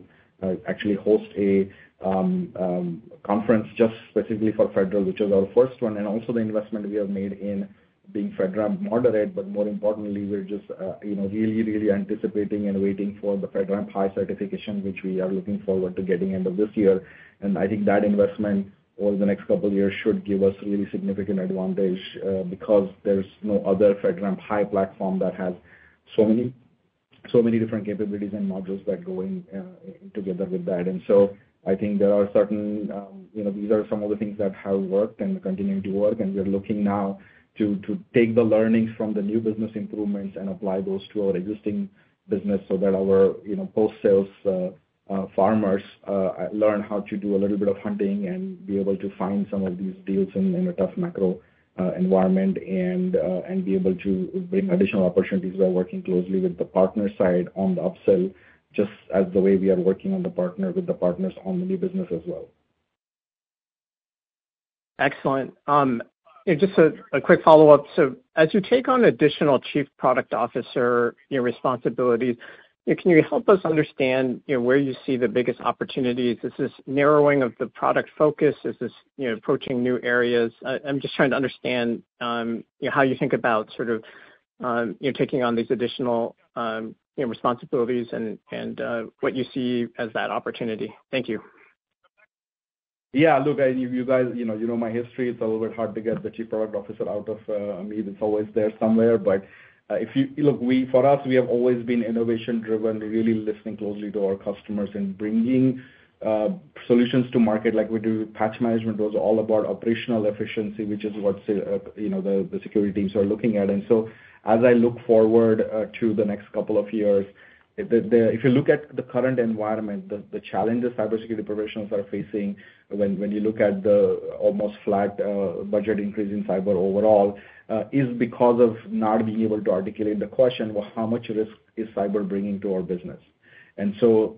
C: actually host a Um, um, conference just specifically for federal, which is our first one, and also the investment we have made in being FedRAMP moderate. But more importantly, we're just uh, you know, really, really anticipating and waiting for the FedRAMP High certification, which we are looking forward to getting end of this year. And I think that investment over the next couple of years should give us really significant advantage uh, because there's no other FedRAMP High platform that has so many, so many different capabilities and modules that go in uh, together with that. And so I think there are certain um, you know, these are some of the things that have worked and continue to work. And we're looking now to to take the learnings from the new business improvements and apply those to our existing business so that our you know, post-sales uh, uh, farmers uh, learn how to do a little bit of hunting and be able to find some of these deals in a tough macro environment and and be able to bring additional opportunities by working closely with the partner side on the upsell, just as the way we are working on the partner with the partners on the new business as well.
J: Excellent. Um, just a quick follow-up. So as you take on additional Chief Product Officer responsibilities, can you help us understand where you see the biggest opportunities? Is this narrowing of the product focus? Is this approaching new areas? I'm just trying to understand um, how you think about sort of um, taking on these additional responsibilities and uh, what you see as that opportunity. Thank you.
C: Yeah. Look, you guys you know you know my history. It's a little bit hard to get the Chief Product Officer out of uh, me. It's always there somewhere. But uh if you look, we for us, we have always been innovation-driven, really listening closely to our customers and bringing uh, solutions to market like we do with Patch Management. Was all about operational efficiency, which is what you know, the security teams are looking at. And so as I look forward uh, to the next couple of years, if you look at the current environment, the challenges cybersecurity professionals are facing when you look at the almost flat uh, budget increase in cyber overall uh, is because of not being able to articulate the question, "Well, how much risk is cyber bringing to our business?" And so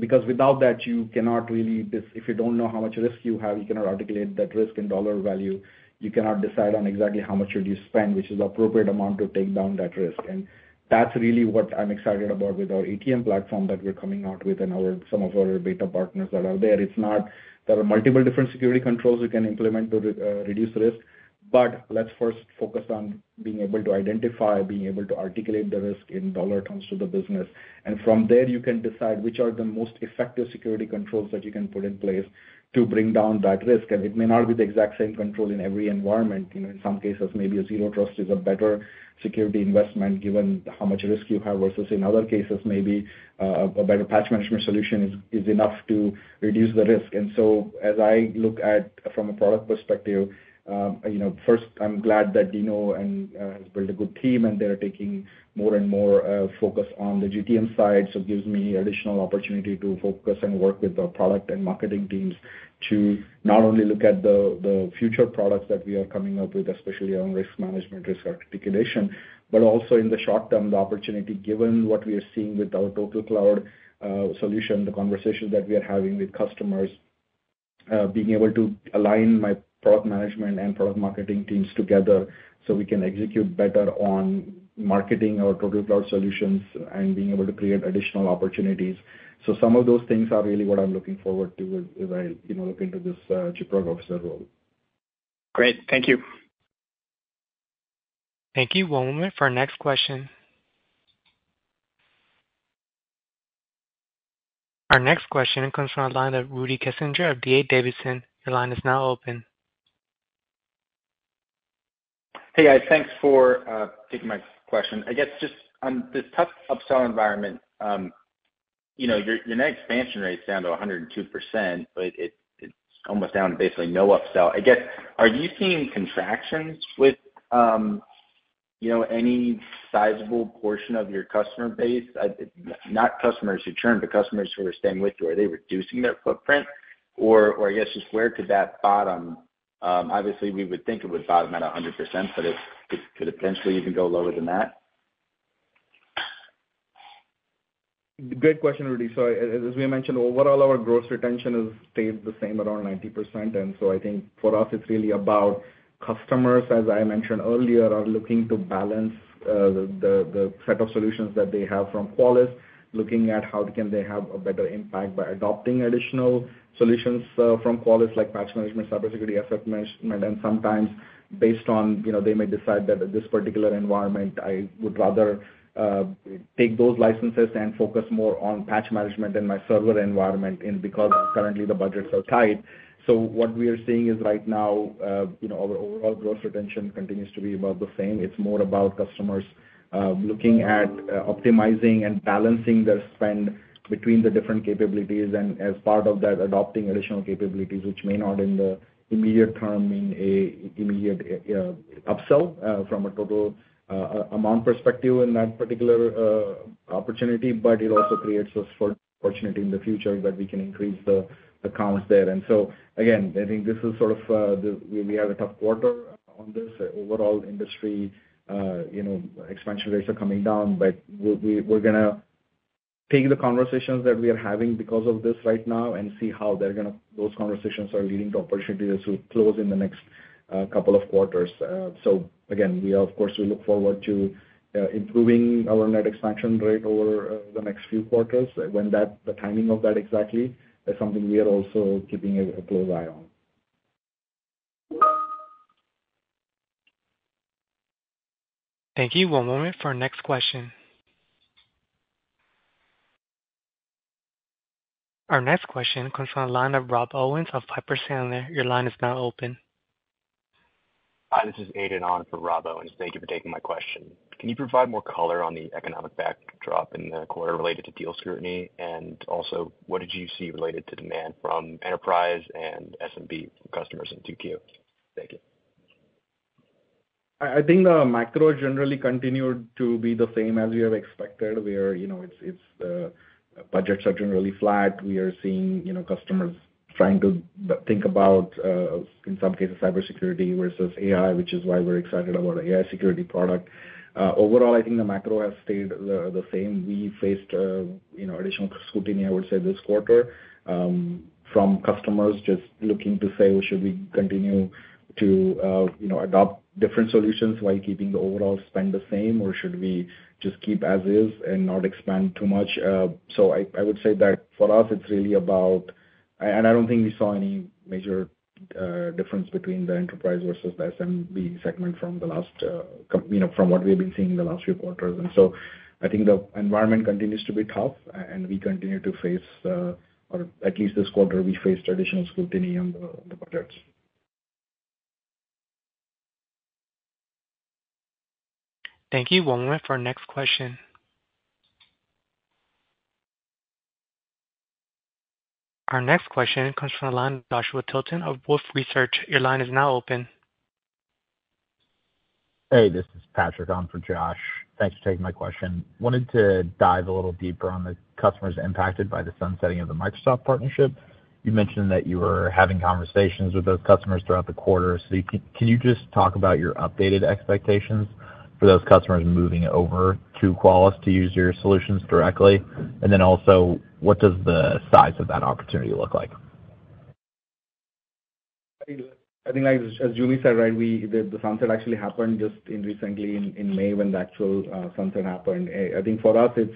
C: because without that, you cannot really if you don't know how much risk you have, you cannot articulate that risk in dollar value. You cannot decide on exactly how much should you spend, which is the appropriate amount to take down that risk. And that's really what I'm excited about with our ATM platform that we're coming out with and our, some of our beta partners that are there. It's not... There are multiple different security controls we can implement to uh, reduce risk, But let's first focus on being able to identify, being able to articulate the risk in dollar terms to the business. And from there, you can decide which are the most effective security controls that you can put in place to bring down that risk. And it may not be the exact same control in every environment. You know, in some cases, maybe a Zero Trust is a better security investment given how much risk you have versus in other cases, maybe uh, a better Patch Management solution is enough to reduce the risk. And so as I look at from a product perspective, Um, first, I'm glad that Dino and uh, has built a good team, and they're taking more and more uh, focus on the GTM side. So it gives me additional opportunity to focus and work with the product and marketing teams to not only look at the future products that we are coming up with, especially on risk management, risk articulation, but also in the short term, the opportunity given what we are seeing with our TotalCloud uh, solution, the conversations that we are having with customers, being able to align my product management and product marketing teams together so we can execute better on marketing our total cloud solutions and being able to create additional opportunities. So some of those things are really what I'm looking forward to as I you know look into this uh, Chief Product Officer role.
J: Great. Thank you.
A: Thank you. One moment for our next question. Our next question comes from the line of Rudy Kessinger of D.A. Davidson. Your line is now open.
K: Hey, guys. Thanks for uh, taking my question. I guess just on this tough upsell environment, um, you know, your net expansion rate's down to 102%, but it's almost down to basically no upsell. I guess, are you seeing contractions with um, you know, any sizable portion of your customer base? Not customers who churn, but customers who are staying with you. Are they reducing their footprint? Or I guess just where could that bottom? Um, obviously, we would think it would bottom at 100%, but it could potentially even go lower than that?
C: Great question, Rudy. So as we mentioned, overall, our gross retention has stayed the same around 90%. And so I think for us, it's really about customers, as I mentioned earlier, are looking to balance uh, the set of solutions that they have from Qualys, looking at how can they have a better impact by adopting additional solutions uh, from Qualys like Patch Management, cybersecurity asset management. And sometimes, based on you know, they may decide that this particular environment, I would rather uh, take those licenses and focus more on Patch Management in my server environment because currently the budgets are tight. So what we are seeing is right now, uh, you know, our overall gross retention continues to be about the same. It's more about customers looking at optimizing and balancing their spend between the different capabilities and as part of that, adopting additional capabilities, which may not in the immediate term mean an immediate uh, upsell uh, from a total uh, amount perspective in that particular opportunity, but it also creates us for opportunity in the future that we can increase the accounts there. And so again, I think this is sort of we had a tough quarter on this. Overall industry you know, expansion rates are coming down, but we we're going to take the conversations that we are having because of this right now and see how those conversations are leading to opportunities to close in the next uh, couple of quarters. Uh, so again, we, of course, we look forward to uh, improving our net expansion rate over the next few quarters. When that the timing of that exactly is something we are also keeping a close eye on.
A: Thank you. One moment for our next question. Our next question comes from the line of Rob Owens of Piper Sandler. Your line is now open.
L: Hi, this is Aidan on for Rob Owens. Thank you for taking my question. Can you provide more color on the economic backdrop in the quarter related to deal scrutiny? And also, what did you see related to demand from enterprise and SMB customers in 2Q? Thank you.
C: I think the macro generally continued to be the same as we have expected, where uh, budgets are generally flat. We are seeing you know, customers trying to think about, uh, in some cases, cybersecurity versus AI, which is why we're excited about the AI security product. Uh, overall, I think the macro has stayed the same. We faced uh, you know, additional scrutiny, I would say, this quarter um, from customers just looking to say, "Should we continue to uh, you know, adopt different solutions while keeping the overall spend the same, or should we just keep as is and not expand too much?" Uh, so I would say that for us, it's really about, and I don't think we saw any major uh, difference between the enterprise versus the SMB segment from the last, you know, from what we've been seeing in the last few quarters. And so I think the environment continues to be tough, and we continue to face, or at least this quarter, we faced additional scrutiny on the budgets.
A: Thank you. One moment for our next question. Our next question comes from the line of Joshua Tilton of Wolfe Research. Your line is now open.
M: Hey, this is Patrick on for Josh. Thanks for taking my question. Wanted to dive a little deeper on the customers impacted by the sunsetting of the Microsoft partnership. You mentioned that you were having conversations with those customers throughout the quarter. So can you just talk about your updated expectations those customers moving over to Qualys to use your solutions directly? And then also, what does the size of that opportunity look like?
C: I think, like, as Joo Mi said, right, we, the sunset actually happened just recently in May, when the actual uh, sunset happened. Eh, I think for us, it's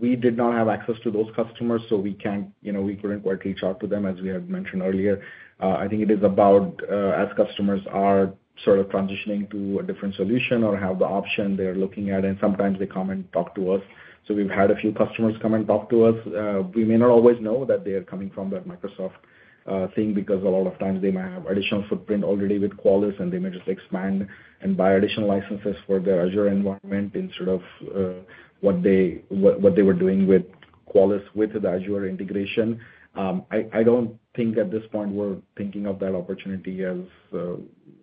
C: we did not have access to those customers, so we can't, you know, we couldn't quite reach out to them, as we had mentioned earlier. Uh, I think it is about uh, as customers are sort of transitioning to a different solution or have the option they're looking at, and sometimes they come and talk to us. So we've had a few customers come and talk to us. Uh, we may not always know that they are coming from that Microsoft uh, thing, because a lot of times they might have additional footprint already with Qualys, and they may just expand and buy additional licenses for their Azure environment instead of uh, what they what they were doing with Qualys with the Azure integration. Um, I don't think at this point we're thinking of that opportunity as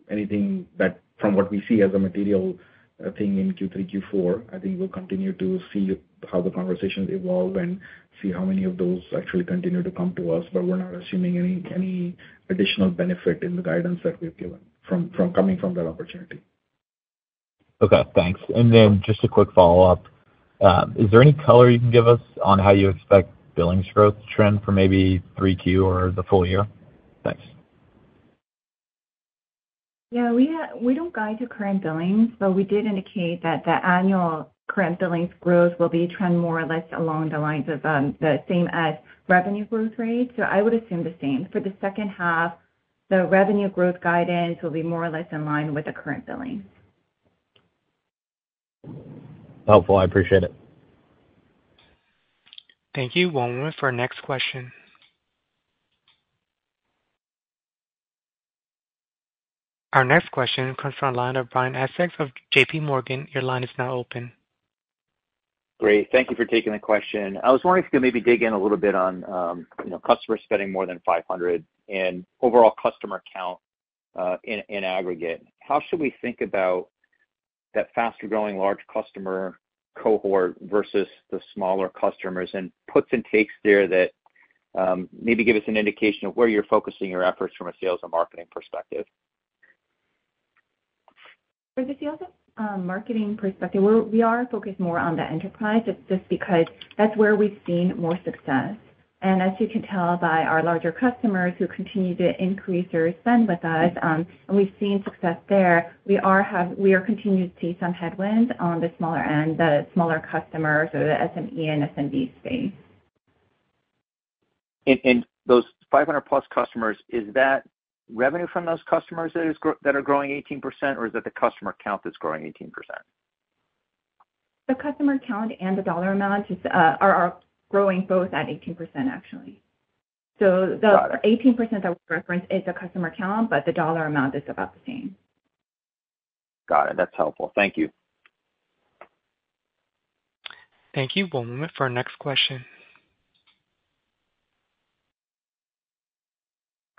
C: anything that from what we see as a material uh, thing in Q3, Q4. I think we'll continue to see how the conversations evolve and see how many of those actually continue to come to us, but we're not assuming any any additional benefit in the guidance that we've given from from coming from that opportunity.
M: Okay, thanks. And then just a quick follow-up. Um, is there any color you can give us on how you expect billings growth to trend for maybe 3Q or the full year? Thanks.
D: Yeah, we we don't guide to current billings, but we did indicate that the annual current billings growth will be trend more or less along the lines of um, the same as revenue growth rate. So I would assume the same. For the second half, the revenue growth guidance will be more or less in line with the current billings.
M: Helpful. I appreciate it.
A: Thank you. One moment for our next question. Our next question comes from the line of Brian Essex of JPMorgan. Your line is now open.
G: Great. Thank you for taking the question. I was wondering if you could maybe dig in a little bit on, um, you know, customers spending more than 500 and overall customer count, uh, in aggregate. How should we think about that faster-growing large customer cohort versus the smaller customers, and puts and takes there that, um, maybe give us an indication of where you're focusing your efforts from a sales and marketing perspective?
D: For the sales and marketing perspective, we are focused more on the enterprise, It's just because that's where we've seen more success. And as you can tell by our larger customers who continue to increase their spend with us, um, and we've seen success there, we are have we are continuing to see some headwinds on the smaller end, the smaller customers or the SME and SMB space.
G: In those 500+ customers, is that revenue from those customers that are growing 18%, or is it the customer count that's growing 18%?
D: The customer count and the dollar amount uh, are growing both at 18%, actually. So the 18% that we referenced is the customer count, but the dollar amount is about the same.
G: Got it. That's helpful. Thank you.
A: Thank you. One moment for our next question.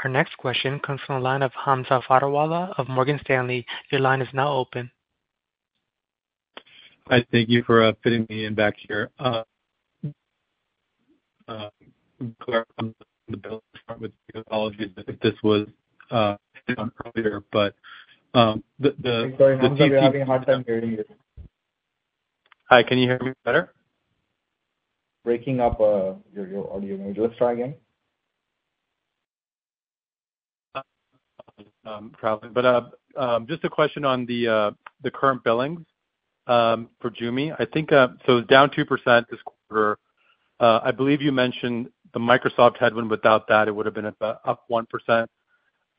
A: Our next question comes from the line of Hamza Fodderwala of Morgan Stanley. Your line is now open.
N: Hi, thank you for uh, fitting me in back here. Uh, uh, apologies if this was hit on earlier, but um, the-
C: Sorry, Hamza, we're having a hard time hearing you.
N: Hi, can you hear me better?
C: Breaking up, your audio. Let's try again.
N: Um, Probably. But uh, um, just a question on the uh the current billings um, for Joo Mi. I think uh, so down 2% this quarter. Uh I believe you mentioned the Microsoft headwind. Without that, it would have been up 1%.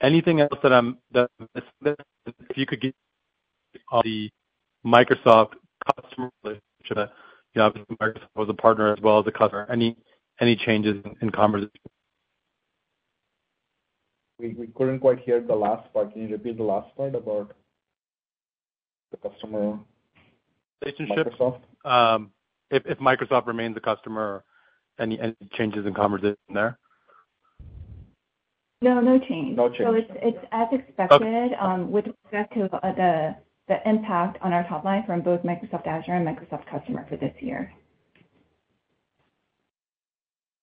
N: Anything else that I'm missing? if you could give the Microsoft customer relationship, you know, obviously, Microsoft was a partner as well as a customer. Any any changes in conversation?
C: We couldn't quite hear the last part. Can you repeat the last part about the customer
N: relationship?
C: Microsoft?
N: Um, if Microsoft remains a customer, any changes in conversation there?
D: No, no change.
C: No change.
D: So it's as expected um, with respect to uh, the impact on our top line from both Microsoft Azure and Microsoft customer for this year.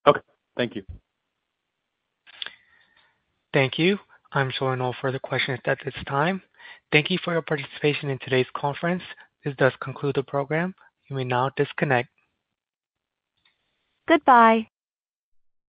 N: Okay. Thank you.
A: Thank you. I'm showing no further questions at this time. Thank you for your participation in today's conference. This does conclude the program. You may now disconnect.
O: Goodbye.